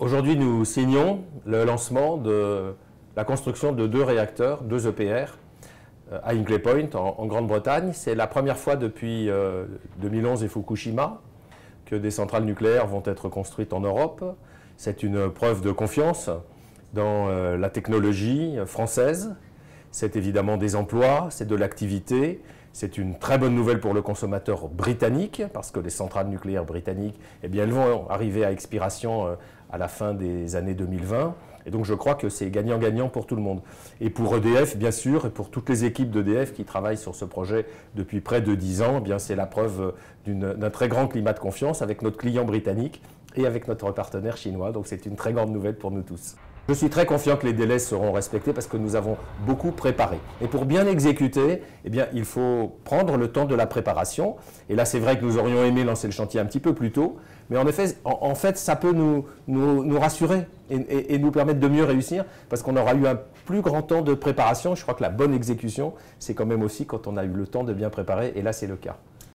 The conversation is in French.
Aujourd'hui, nous signons le lancement de la construction de deux réacteurs, deux EPR, euh, à Hinkley Point, en, Grande-Bretagne. C'est la première fois depuis 2011 et Fukushima que des centrales nucléaires vont être construites en Europe. C'est une preuve de confiance dans la technologie française. C'est évidemment des emplois, c'est de l'activité, c'est une très bonne nouvelle pour le consommateur britannique, parce que les centrales nucléaires britanniques, eh bien, elles vont arriver à expiration euh, à la fin des années 2020. Et donc je crois que c'est gagnant-gagnant pour tout le monde. Et pour EDF, bien sûr, et pour toutes les équipes d'EDF qui travaillent sur ce projet depuis près de 10 ans, eh bien c'est la preuve d'un très grand climat de confiance avec notre client britannique et avec notre partenaire chinois. Donc c'est une très grande nouvelle pour nous tous. Je suis très confiant que les délais seront respectés parce que nous avons beaucoup préparé. Et pour bien exécuter, eh il faut prendre le temps de la préparation. Et là, c'est vrai que nous aurions aimé lancer le chantier un petit peu plus tôt. Mais en effet, en, fait ça peut nous, rassurer et, nous permettre de mieux réussir parce qu'on aura eu un plus grand temps de préparation. Je crois que la bonne exécution, c'est quand même aussi quand on a eu le temps de bien préparer. Et là, c'est le cas.